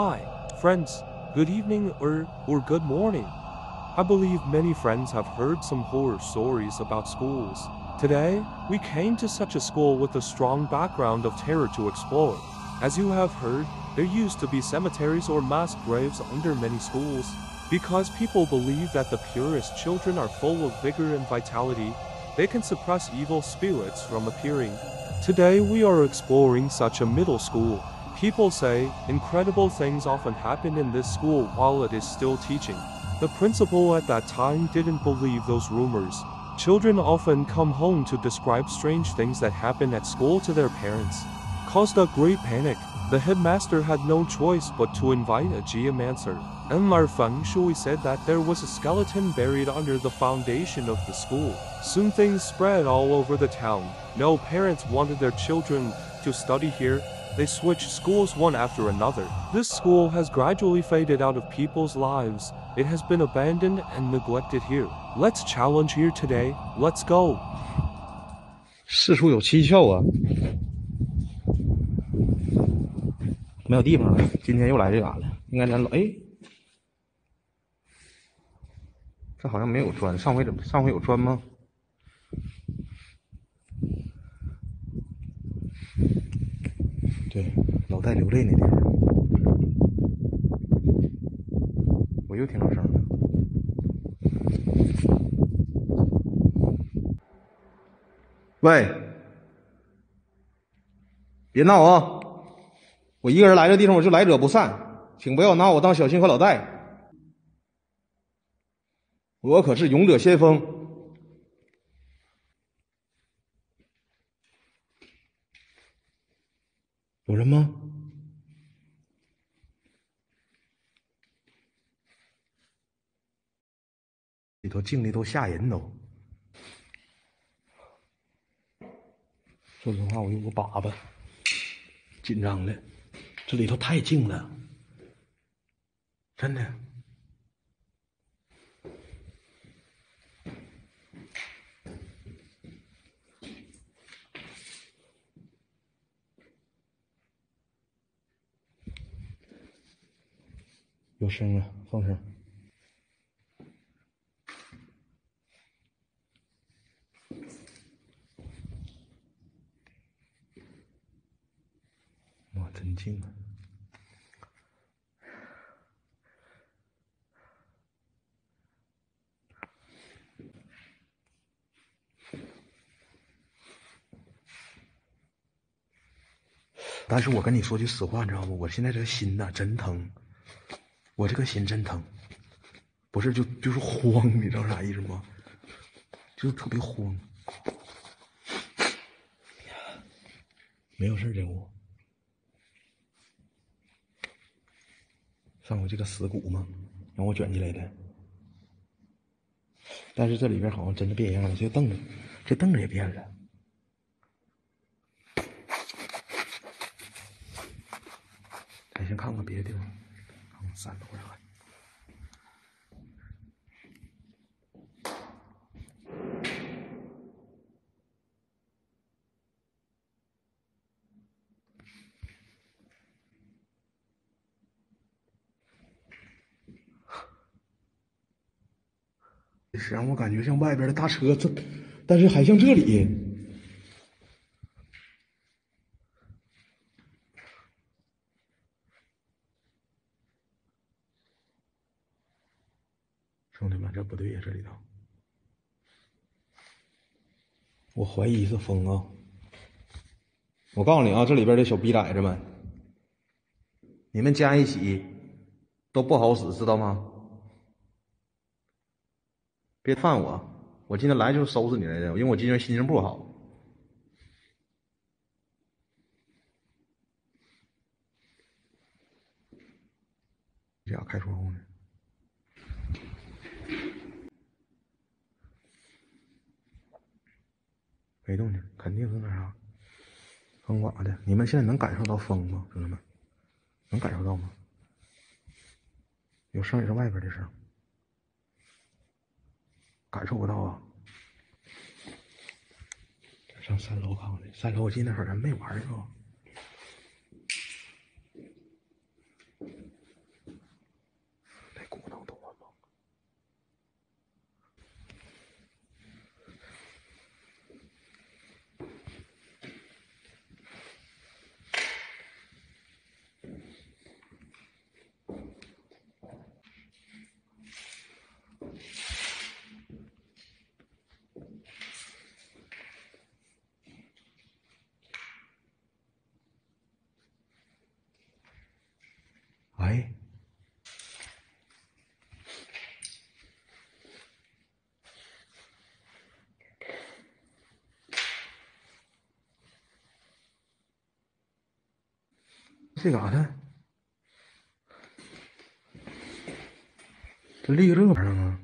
Hi, friends. Good evening or, or good morning. I believe many friends have heard some horror stories about schools. Today, we came to such a school with a strong background of terror to explore. As you have heard, there used to be cemeteries or mass graves under many schools. Because people believe that the purest children are full of vigor and vitality, they can suppress evil spirits from appearing. Today we are exploring such a middle school. People say incredible things often happen in this school while it is still teaching. The principal at that time didn't believe those rumors. Children often come home to describe strange things that happen at school to their parents. Caused a great panic. The headmaster had no choice but to invite a geomancer. Our feng shui said that there was a skeleton buried under the foundation of the school. Soon things spread all over the town. No parents wanted their children to study here. They switched schools one after another. This school has gradually faded out of people's lives. It has been abandoned and neglected here. Let's challenge here today. Let's go. 四处有蹊跷啊！没有地方了，今天又来这嘎了，应该咱老哎，这好像没有砖，上回怎么上回有砖吗？ 在，流泪那地方，我又听到声了。喂，别闹啊！我一个人来这地方，我就来者不善，请不要拿我当小新和老戴。我可是勇者先锋。有人吗？里头静的都吓人都。说实话，我有个粑粑，紧张的。这里头太静了，真的。有声啊，放声。但是我跟你说句实话，你知道不？我现在这心呐，真疼。我这个心真疼，不是就就是慌，你知道啥意思吗？就是特别慌。没有事这屋。上回这个死骨吗，让我卷进来的。但是这里边好像真的变样了，这凳子，这凳子也变了。咱先看看别的地方。三楼上。是让我感觉像外边的大车，这，但是还像这里。兄弟们，这不对呀，这里头，我怀疑是风啊！我告诉你啊，这里边的小逼崽子们，你们加一起都不好使，知道吗？别犯我！我今天来就是收拾你来的，因为我今天心情不好。家开窗户呢。没动静，肯定是那啥，风刮的。你们现在能感受到风吗，兄弟们？能感受到吗？有声也是外边的声，感受不到啊。上三楼看看去，三楼我记得那会儿咱没玩是吧？来。这干啥呢？这立个这玩意儿啊？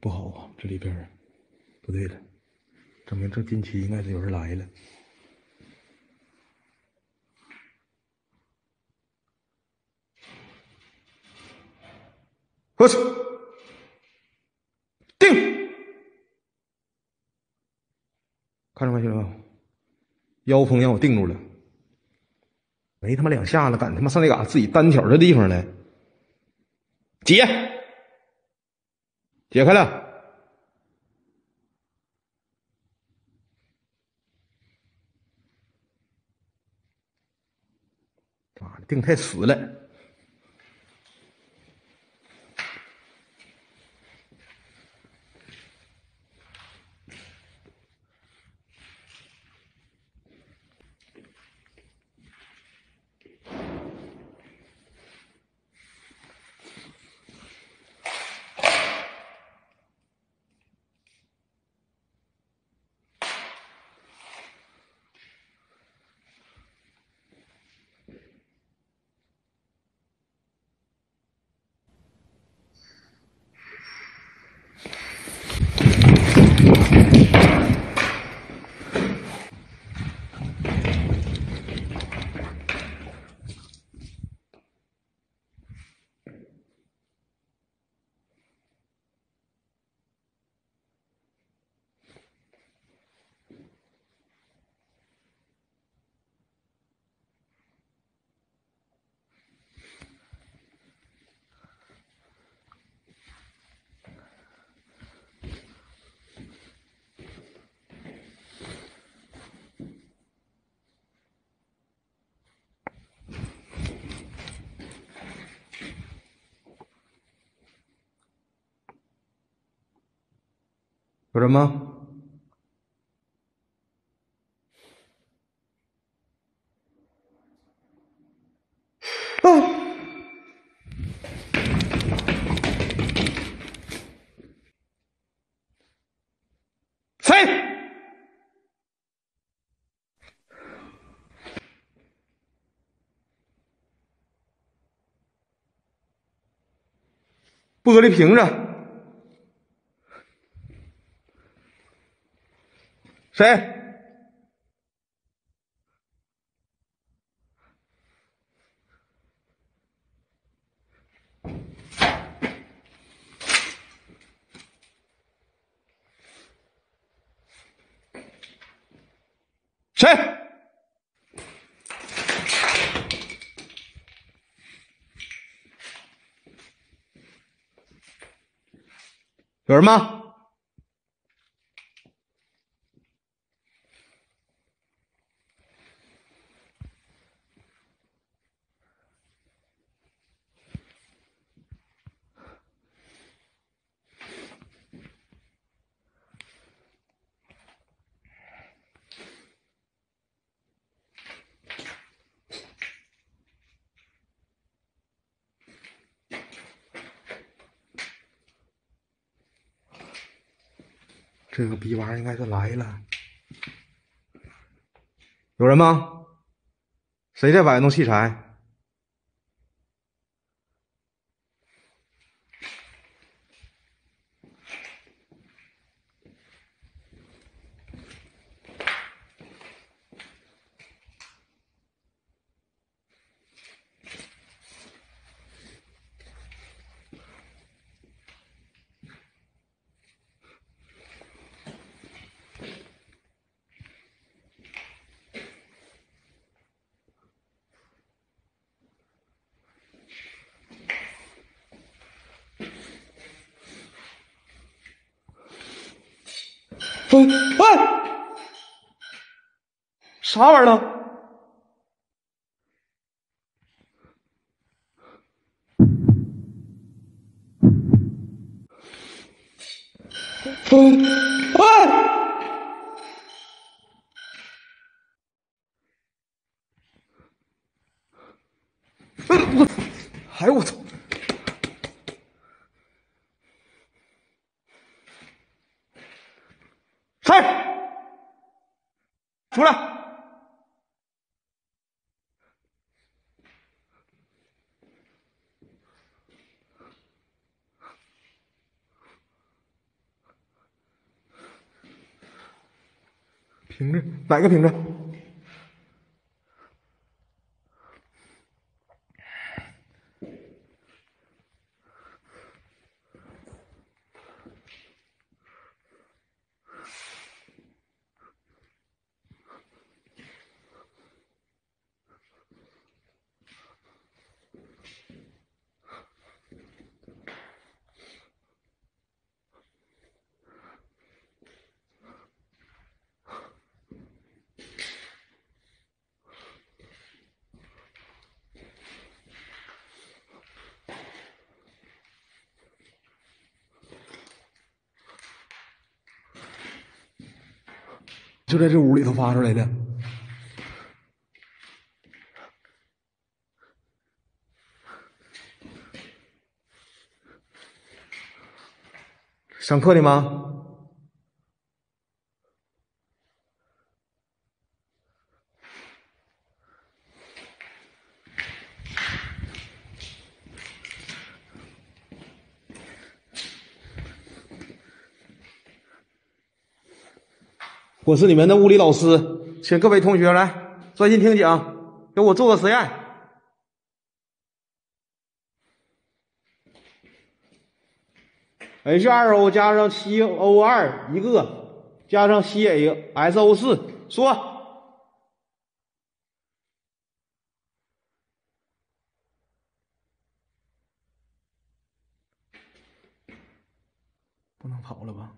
不好啊，这里边不对了，证明这近期应该是有人来了。我去，定，看着没，兄弟们，腰封让我定住了，没他妈两下子，敢他妈上那嘎自己单挑这地方来，解。解开了，妈的，定太死了。有人吗？啊！谁？玻璃瓶子。谁？谁？有人吗？这个逼玩意儿应该是来了，有人吗？谁在摆弄器材？啥玩意儿了？嗯，喂、哎，哎我，哎我操！瓶子，哪个瓶子？就在这屋里头发出来的。上课呢吗？我是你们的物理老师，请各位同学来专心听讲，给我做个实验。H2O 加上 CO2 一个，加上 CaSO 四，说。不能跑了吧？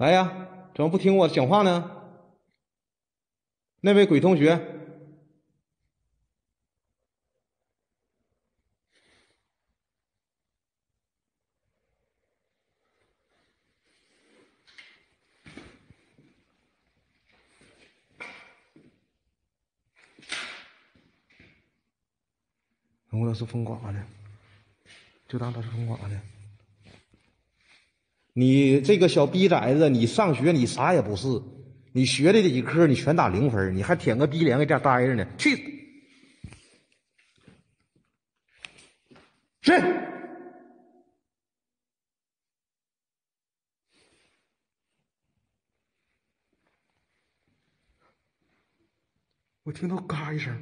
来呀，怎么不听我讲话呢？那位鬼同学，我要是疯寡的，就当他是疯寡的。你这个小逼崽子，你上学你啥也不是，你学的这几科你全打零分，你还舔个逼脸搁这待着呢，去！去！我听到嘎一声。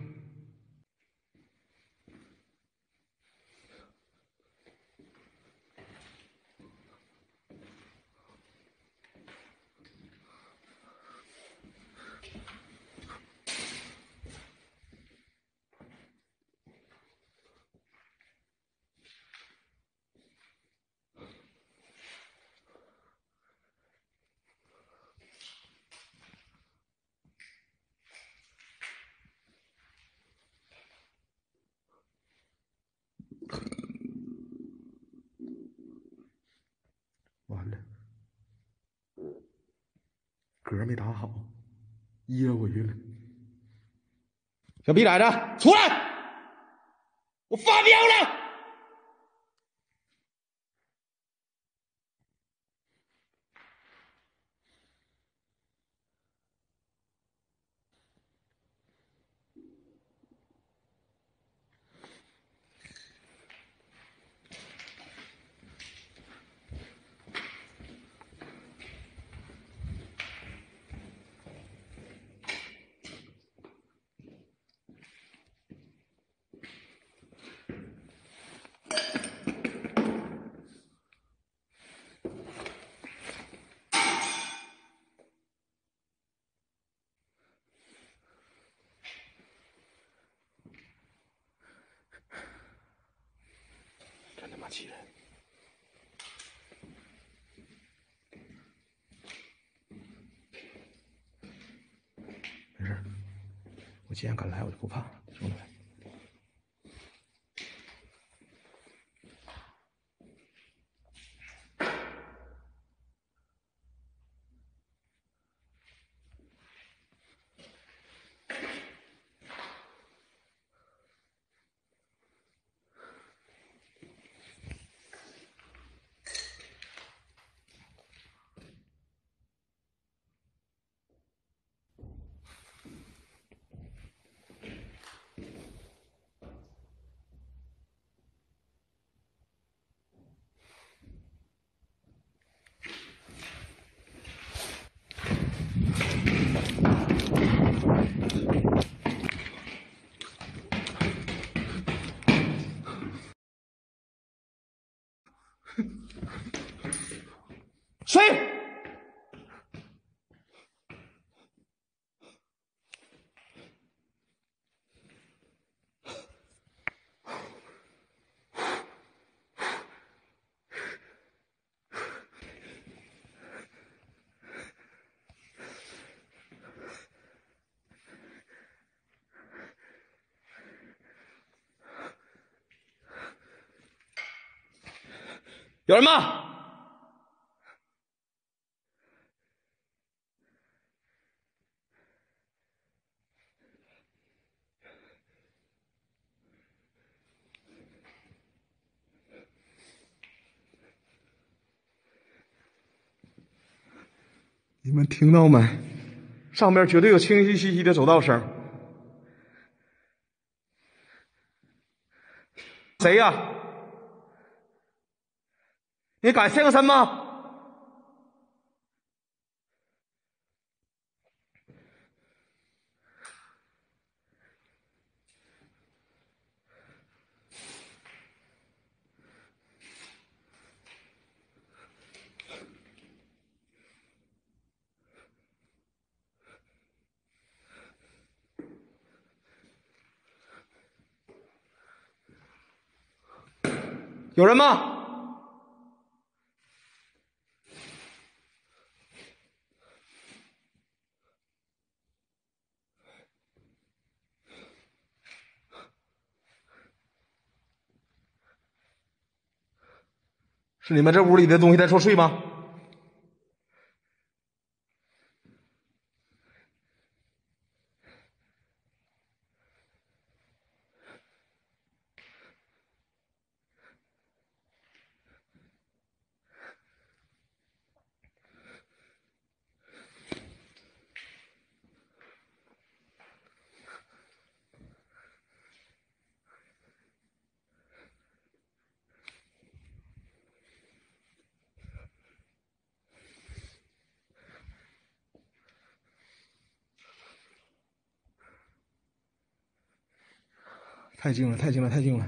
完了，嗝没打好，噎回去了。小逼崽子，出来！我发飙了！起来！没事，我既然敢来，我就不怕，兄弟们。睡。有人吗？你们听到没？上面绝对有清晰兮兮的走道声。谁呀？你敢现个身吗？有人吗？是你们这屋里的东西在作祟吗？太近了，太近了，太近了！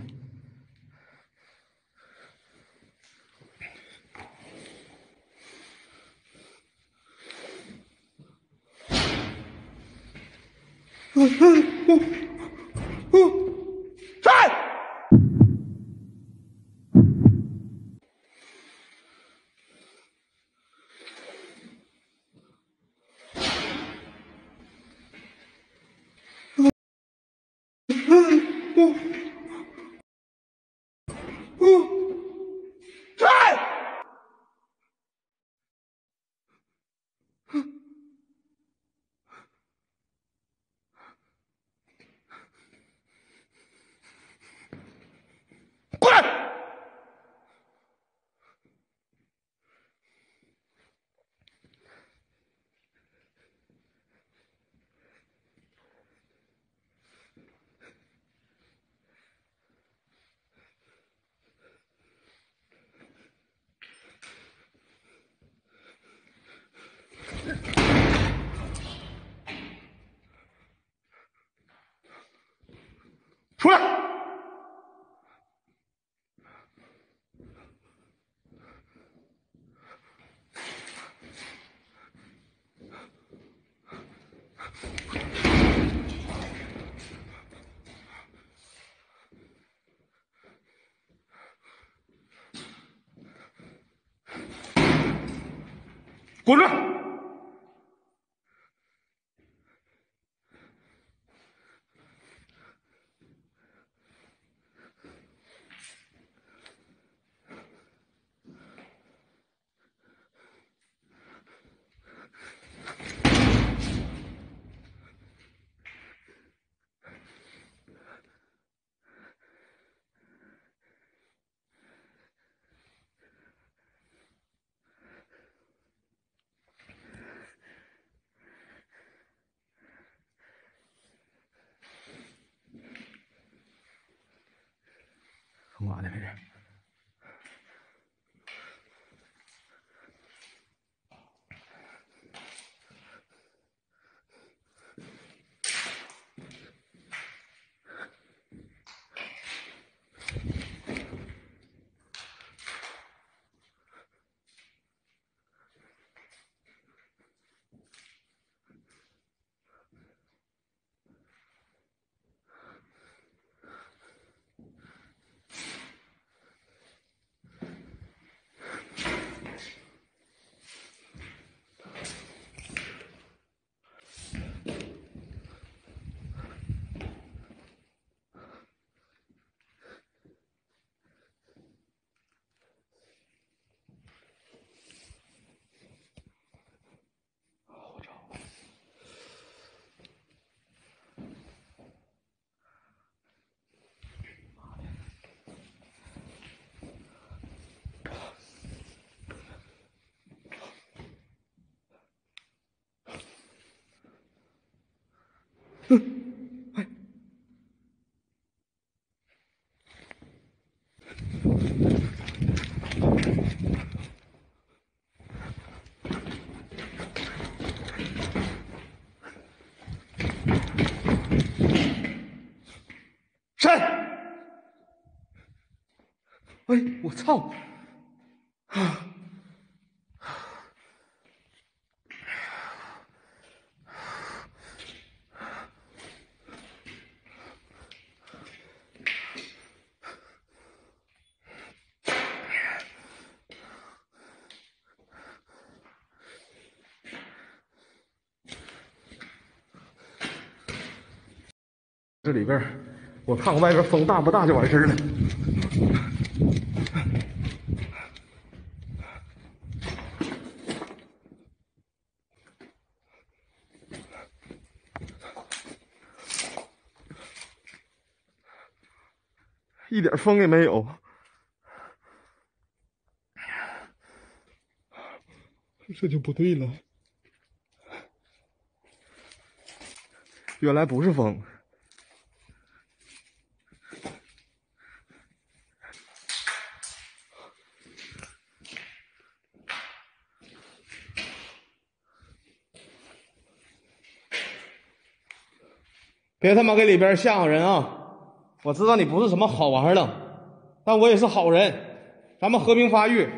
出来！滚出来！哎，我操！啊！这里边，我看看外边风大不大就完事儿了。风也没有，这就不对了。原来不是风。别他妈给里边吓唬人啊！我知道你不是什么好玩的，但我也是好人，咱们和平发育。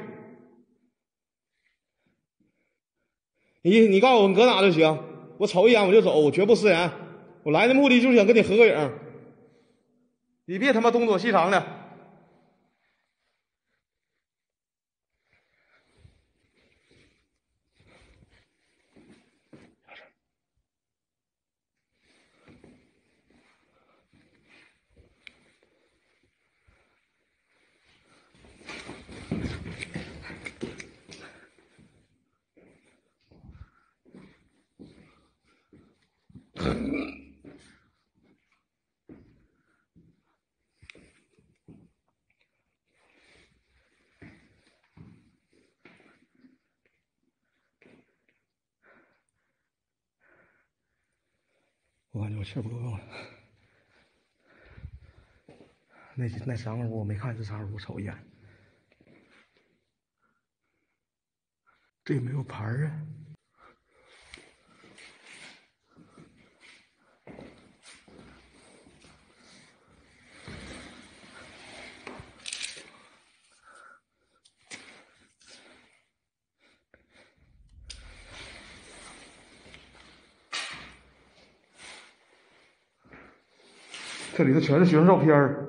你你告诉我你搁哪就行，我瞅一眼我就走，我绝不食言。我来的目的就是想跟你合个影，你别他妈东躲西藏的。我感觉我气不够用了。那那三个屋我没看是啥屋，我瞅一眼。这也没有牌儿啊。这里头全是学生照片儿。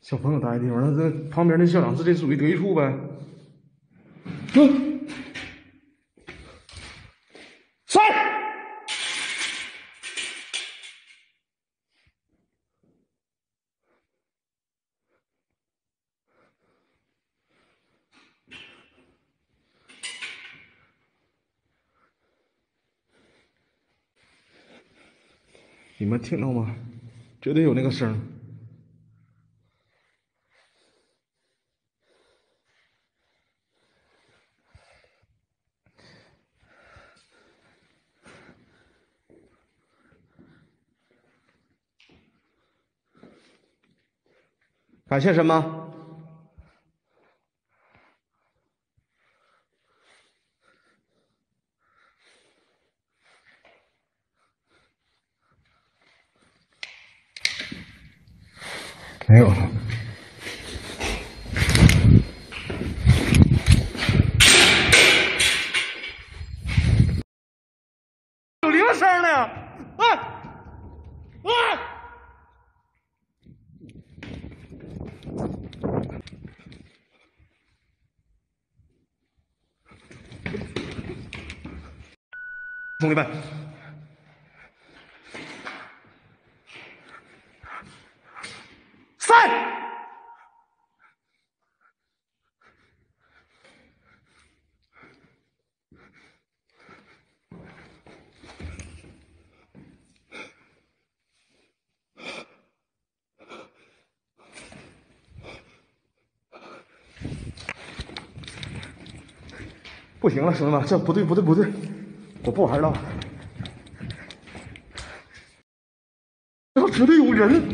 小朋友待的地方，那这旁边那校长室，这属于德育处呗。你们听到吗？绝对有那个声。感谢什么？没有了。有铃声呢！哎，哎！兄弟们，三，不行了，兄弟们，这不对，不对，不对。我不玩了，这绝对有人。